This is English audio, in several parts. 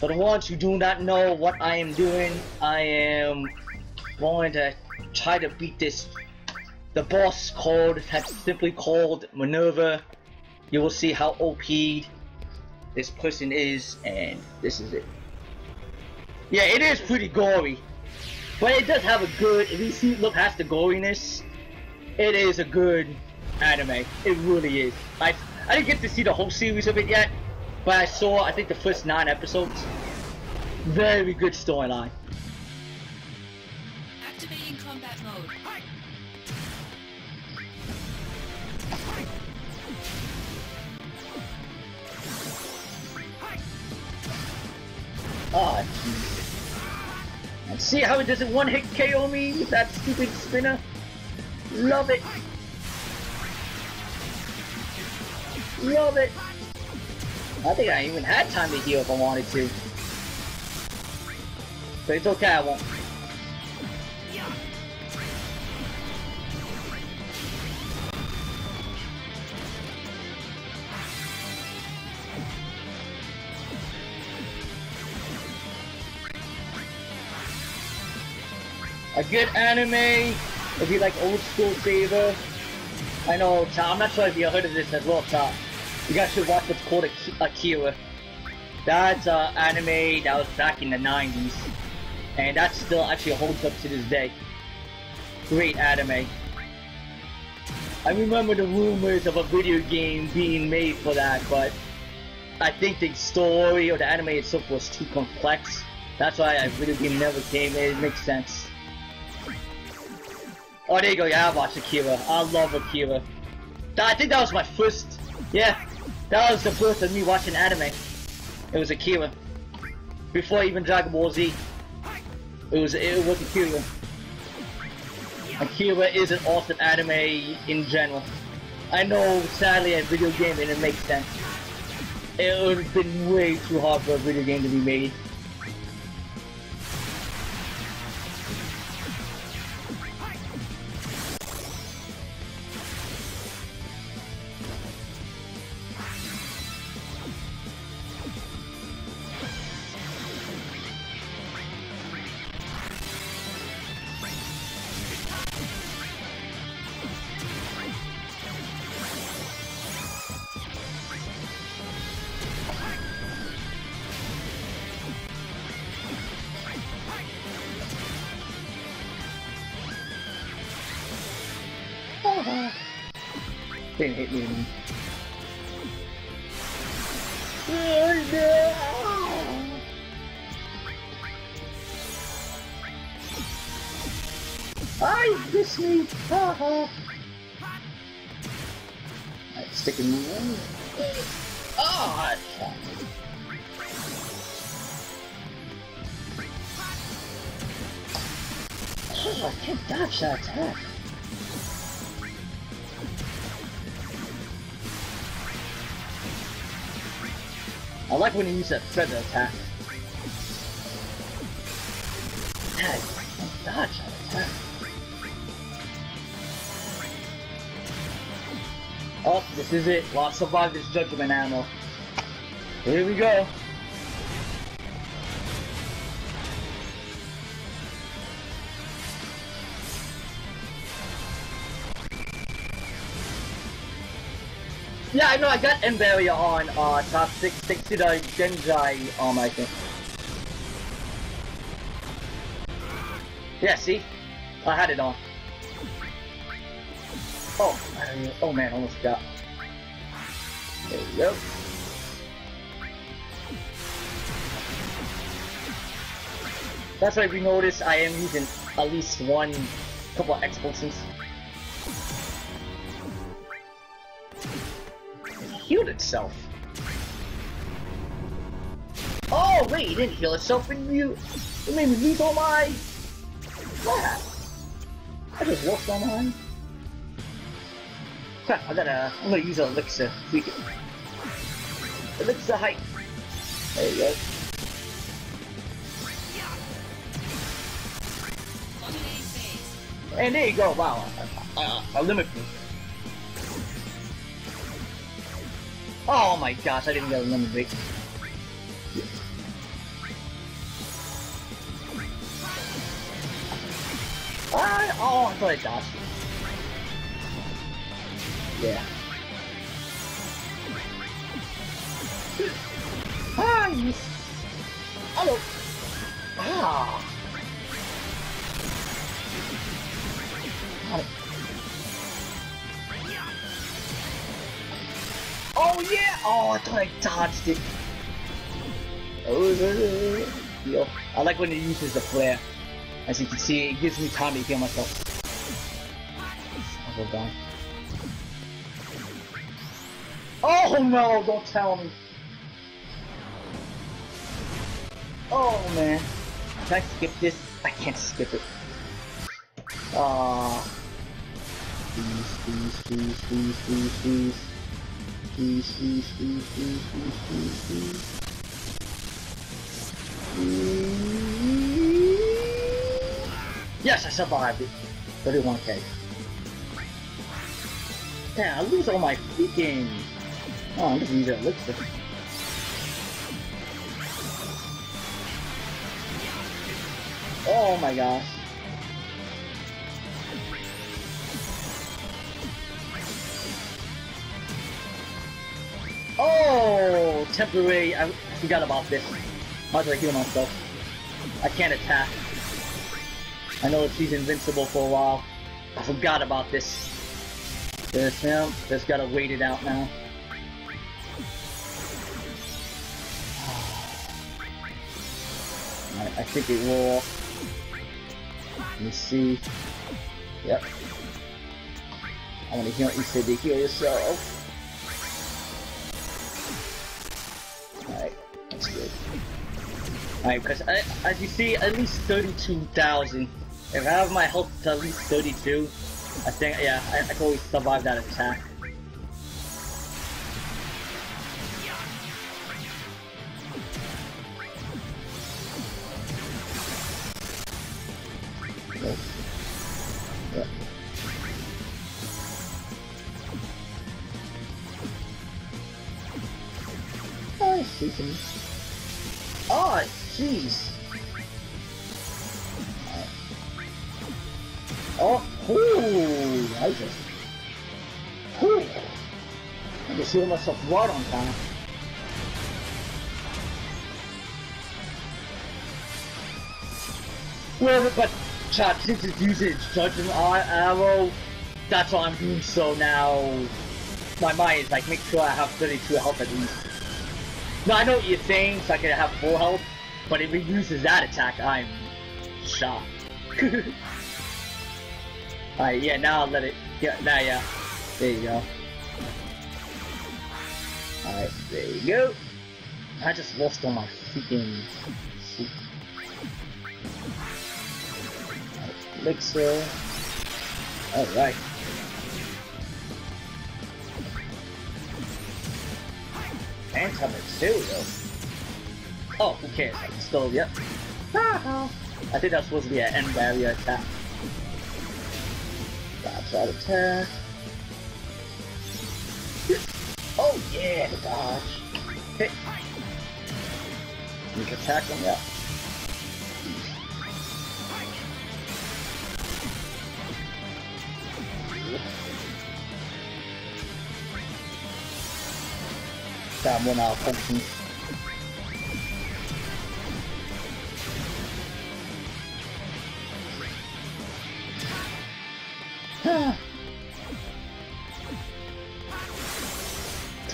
The ones who do not know what I am doing, I am going to try to beat this. The boss called that's simply called Minerva. You will see how OP this person is, and this is it. Yeah, it is pretty gory, but it does have a good. If you see, look past the goriness, it is a good anime. It really is. I I didn't get to see the whole series of it yet, but I saw I think the first nine episodes. Very good storyline. Activating combat mode. Ah, oh, jeez. And see how it doesn't one hit KO me with that stupid spinner? Love it. Love it. I think I even had time to heal if I wanted to. But it's okay, I won't. A good anime, if you like old school Saber. I know, Tom, I'm not sure if you heard of this as well, Tom. You guys should watch what's called Akira. That's uh, anime that was back in the 90s. And that still actually holds up to this day. Great anime. I remember the rumors of a video game being made for that, but I think the story or the anime itself was too complex. That's why a video game never came. It makes sense. Oh, there you go. Yeah, I watched Akira. I love Akira. I think that was my first. Yeah, that was the birth of me watching anime. It was Akira. Before even Dragon Ball Z. It was it was Akira. Akira is an awesome anime in general. I know, sadly, a video game and it makes sense. It would have been way too hard for a video game to be made. Didn't hit me. Oh, no. I miss me. Haha. Alright, sticking me in. Oh, Oh, I can't dodge that attack. I like when he uses that feather attack. Dodge that attack. Oh, this is it. Lost survive this judgment arrow. Here we go. Yeah, I know, I got M barrier on uh top six six to the Genjai um I think. Yeah, see? I had it on. Oh, I- oh man, almost got. There we go. That's why we notice I am using at least one couple of explosives. Healed itself. Oh wait, it didn't heal itself and you it made me lose all my What? I just lost all mine. Crap, I gotta I'm gonna use an elixir. We can- Elixir height. There you go. And there you go, wow. Uh, a limit break. Oh my gosh, I didn't get a limit break. Ah, oh, I thought I dodged. Yeah. Ah, you... Hello. Ah. Got it. Oh yeah! Oh, I thought I dodged it. Oh, I like when it uses the flare. As you can see, it gives me time to heal myself. I'll down. Oh no! Don't tell me. Oh man. Can I skip this? I can't skip it. Ah. Please, please, please, please, please, please. Please, Yes, I survived it. 31k. Damn, I lose all my freaking... Oh, I'm just using elixir. Oh my gosh. Oh, temporary. I forgot about this. Might as well heal myself. I can't attack. I know she's invincible for a while. I forgot about this. There's him. Just gotta wait it out now. I think it will. Let me see. Yep. I want to hear what you said to heal yourself. Alright, because as you see, at least 32,000. If I have my health to at least 32, I think, yeah, I, I can always survive that attack. I just heal myself right on time. Well, but chat, since it's its judgment eye arrow, that's why I'm doing so now. My mind is like, make sure I have 32 health at least. No, I know what you're saying, so I can have full health, but if it uses that attack, I'm shocked. Alright, yeah, now I'll let it. Yeah, now, yeah. There you go. Alright, there you go. I just lost all my freaking. Elixir. Alright. Anti-material? Oh, who cares? I can still, yep. I think that's supposed to be an end barrier attack. That's that attack. Yeah, the dodge. Hit. You can attack them, yeah. Damn one out function.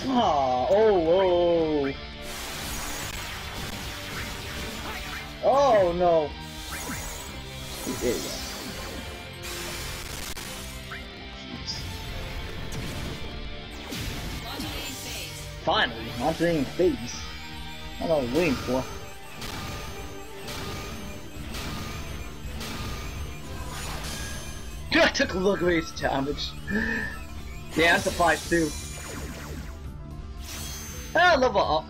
Ah, oh, oh. Oh no. There you go. A. Finally, launching phase. What I was waiting for. I took a look at his damage. Yeah, I'm surprised too. Ah, level up.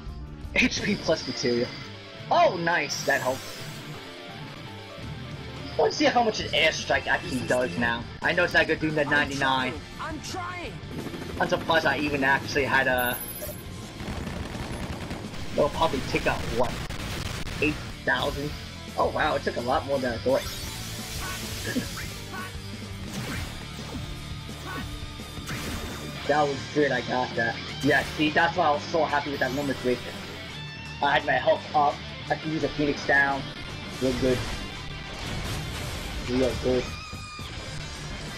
HP plus material. Oh, nice. That helps. Let's see how much an airstrike actually does now. I know it's not gonna do the 99. I'm trying. I'm surprised I even actually had a. It'll probably take out what? 8,000? Oh wow, it took a lot more than I thought. That was good, I got that. Yeah, see, that's why I was so happy with that number three. I had my health up. I can use a Phoenix down. Real good. Real good.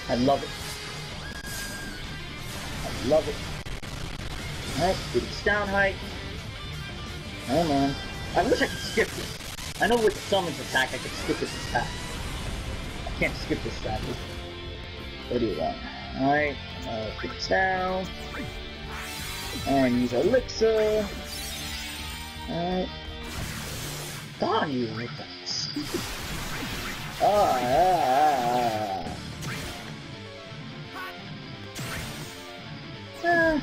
I love it. I love it. Alright, Phoenix down height. Oh man. I wish I could skip this. I know with summons attack I could skip this attack. I can't skip this sadly. What do you want? Alright, uh, Phoenix down. And use Elixir. Alright. Darn you with that. Ah, ah, ah. Ah.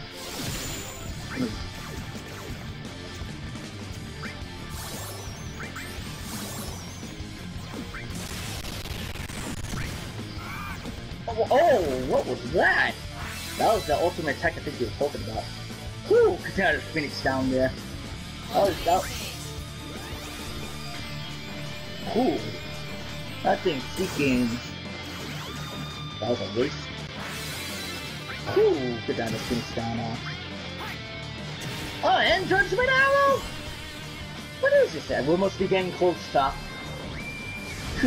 Oh, oh, what was that? That was the ultimate attack I think you were talking about. Whew, got a Phoenix down there. Oh, that. Cool. That thing seeking. That was a waste. Cool, down the Phoenix down now. Oh, and Judgment Arrow! What is this? That we must be getting close, stop.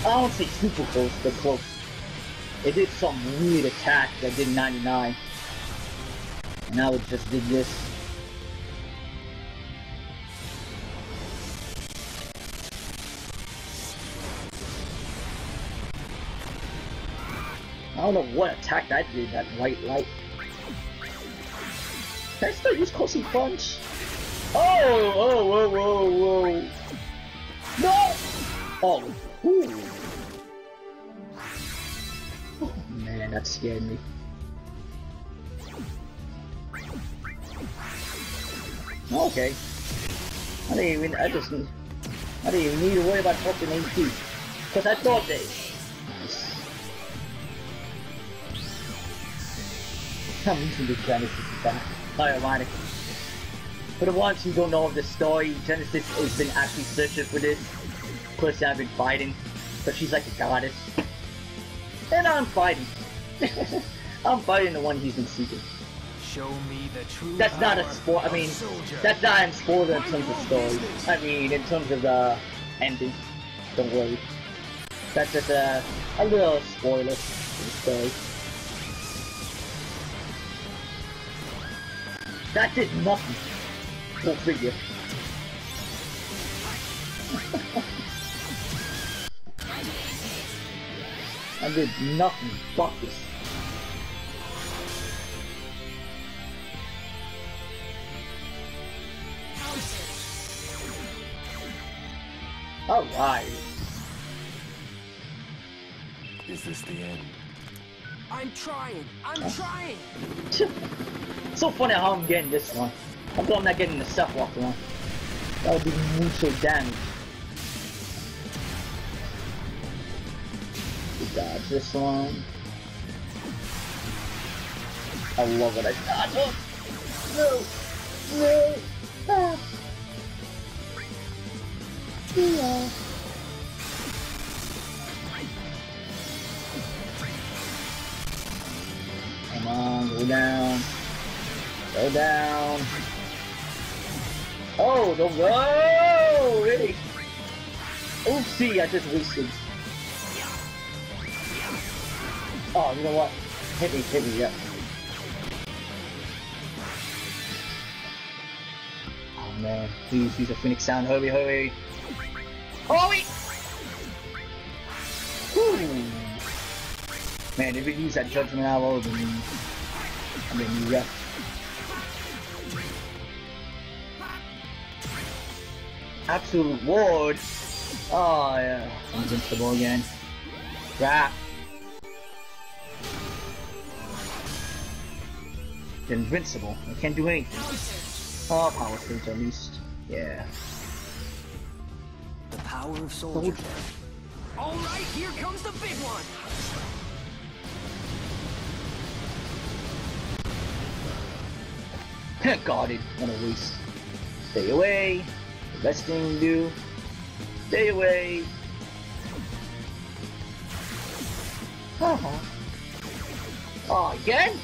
I don't say super close, but close. It did some weird attack that did 99. Now it just did this. I don't know what attack that did, that white light. Can I still use Cozy Punch? Oh, oh, whoa, whoa, whoa. No! Oh, ooh. Man, that scared me. Okay. I didn't even, I just, I didn't even need to worry about fucking AP. Because I thought they... I'm using the Genesis attack. How ironic. For the ones who don't know of the story, Genesis has been actually searching for this person I've been fighting. But she's like a goddess. And I'm fighting. I'm fighting the one he's been seeking. Show me the true That's not a spoil. I mean, soldier. that's not a spoiler in terms of story. I mean, in terms of the ending. Don't worry. That's just a a little spoiler story. That did nothing. Go figure. I did nothing but this. Alright. Is this the end? I'm trying. I'm trying. so funny how I'm getting this one. I thought I'm not getting the Sephiroth one. That would be mucho damage. We dodge this one. I love it. I dodge it. No. No. Yeah. Come on, go down. Go down. Oh, don't go! Really? Oh, Oopsie, I just wasted. Oh, you know what? Hit me, hit me, yeah. Oh man, please use a Phoenix sound. Hurry, hurry. Oh, Whew. Man, if we use that Judgment Arrow, then, then you ref. Absolute Ward. Oh yeah, invincible again. Crap. Invincible. I can't do anything. Oh, power surge at least. Yeah. The power of soldier. Soldier. All right, here comes the big one. Guarded. What a waste. Stay away. The best thing to do. Stay away. Uh-huh. Oh, again?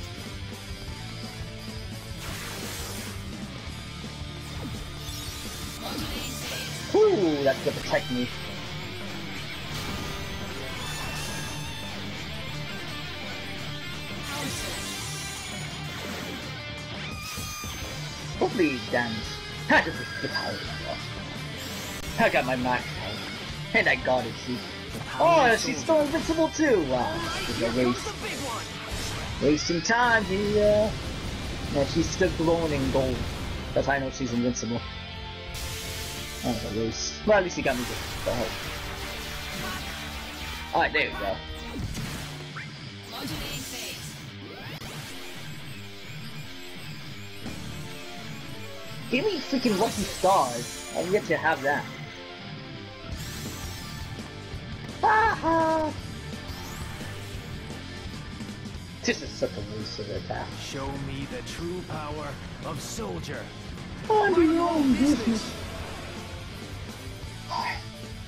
Ooh, that's gonna protect me. Hopefully he damage. This is the power I got my max health. And I got it, see. Oh, she's still invincible too! Wow, a Here comes race. the big one. Wasting time here. Yeah, she's still glowing in gold. That's how I know she's invincible. Oh, the race. Well, at least he got me the, the hope. Alright, there we go. Give me freaking lucky stars. I get to have that. Haha! This is such a waste of attack. Show me the true power of soldier. Mind your own business.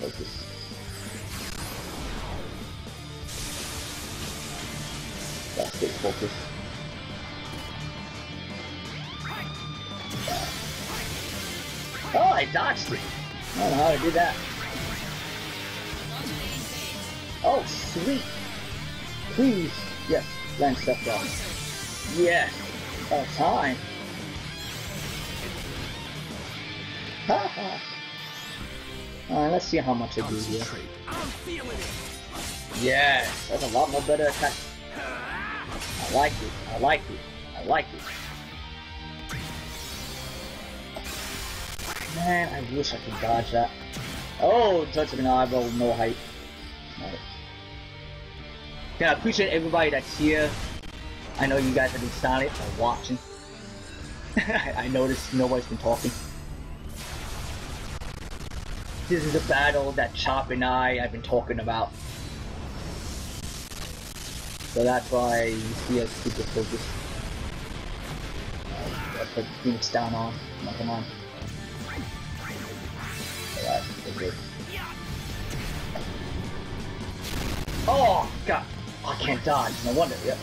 Focus. That's good focus. Oh, I dodged it. I don't know how to do that. Oh, sweet. Please. Yes, land off. Pulsar. Yes. About time. Haha. Alright, let's see how much I do here. Yes, that's a lot more better attack. I like it. I like it. I like it. Man, I wish I could dodge that. Oh, touch of an eyeball, no height. Alright. Yeah, I appreciate everybody that's here. I know you guys have been silent or watching. I noticed nobody's been talking. This is the battle that Chop and I have been talking about. So that's why you see us super focused. Uh, I put Phoenix down on. Come on. Oh, God. I can't dodge. No wonder, yep.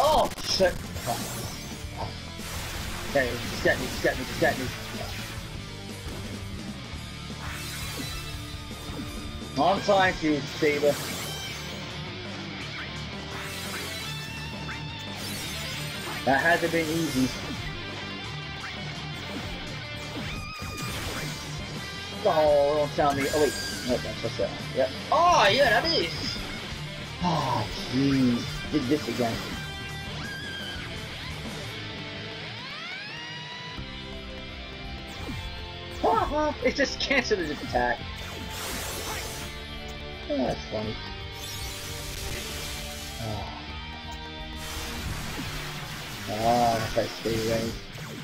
Oh, shit. Hey, just get me, just get me, just get me. I'm trying to, Saber. That hasn't been easy. Oh, don't tell me. Oh, wait. No, that's just that. Yep. Oh, yeah, that is. Oh, jeez. Did this again. It just canceled his attack. Oh, that's funny. Oh. Oh, if I stay away.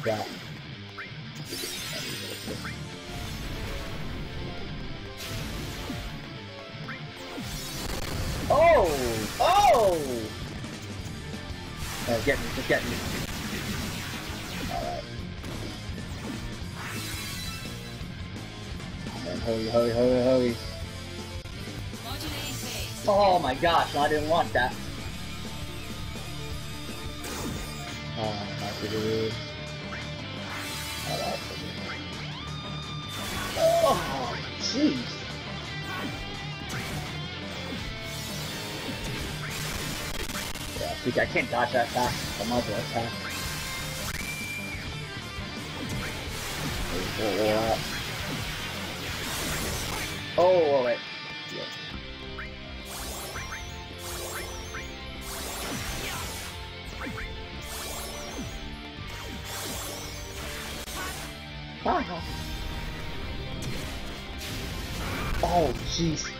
Yeah. Oh! Oh! Oh, get me, just get me. Alright. Hurry, hurry, hurry, hurry. Oh my gosh, I didn't want that. Oh, my dude. Alright. Oh, jeez. Yeah, freak, I can't dodge that fast. I might as well attack. Oh, oh, Oh, jeez.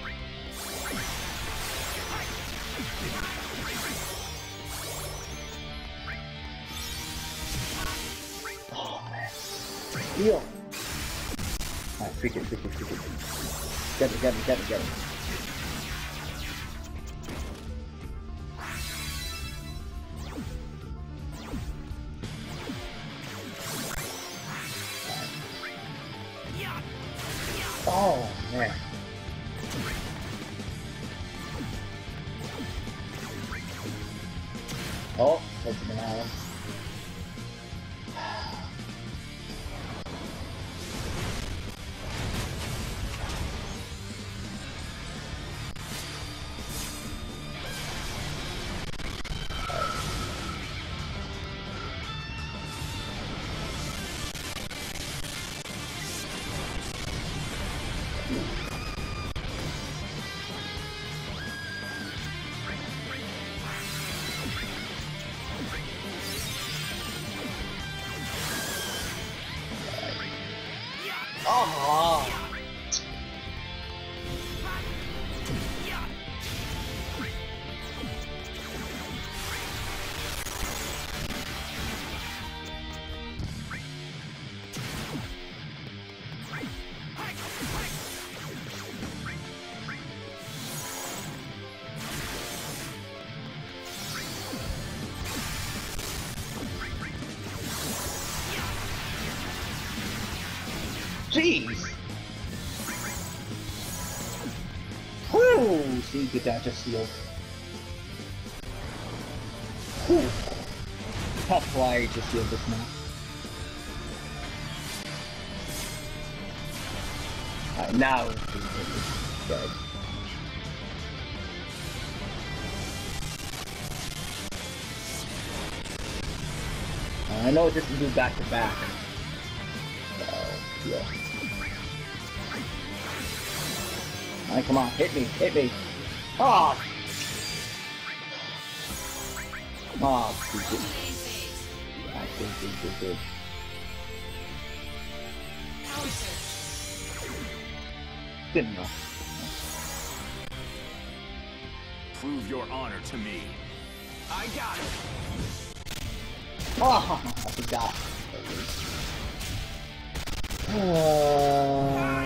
Oh, man. Heal. Alright, freak it, freak it, freak it. Get it, get it, get it, get it. Oh. Jeez. Get that just sealed. Whew. Tough why just sealed this now. Now. I know it doesn't do back to back. So, yeah. Alright, come on, hit me, hit me. Good, good, Modulating phase. Ah, good, good, good, good. Power surge. Good enough. Prove your honor to me. I got it. Oh, I forgot. Uh,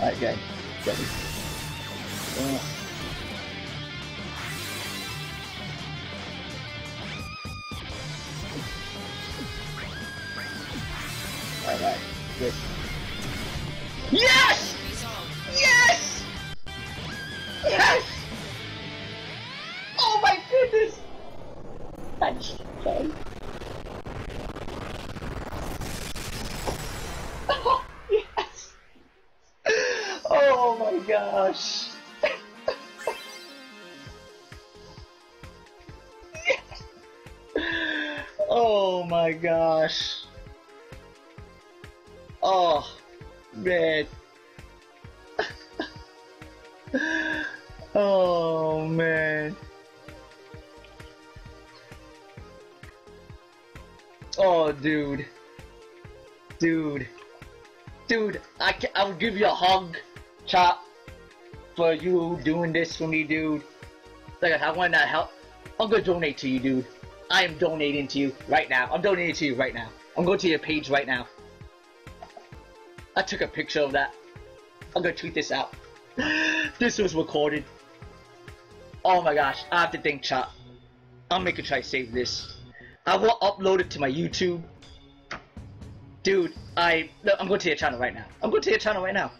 Alright. Good. Yeah. Oh man. Oh dude. Dude. Dude, I ca I'll give you a hug, Chop, for you doing this for me, dude. Like, I want to help. I'm gonna donate to you, dude. I am donating to you right now. I'm donating to you right now. I'm going to your page right now. I took a picture of that. I'm gonna tweet this out. this was recorded. Oh my gosh, I have to think, Chop. I'm making try to save this. I will upload it to my YouTube. Dude, I no, I'm going to your channel right now. I'm going to your channel right now.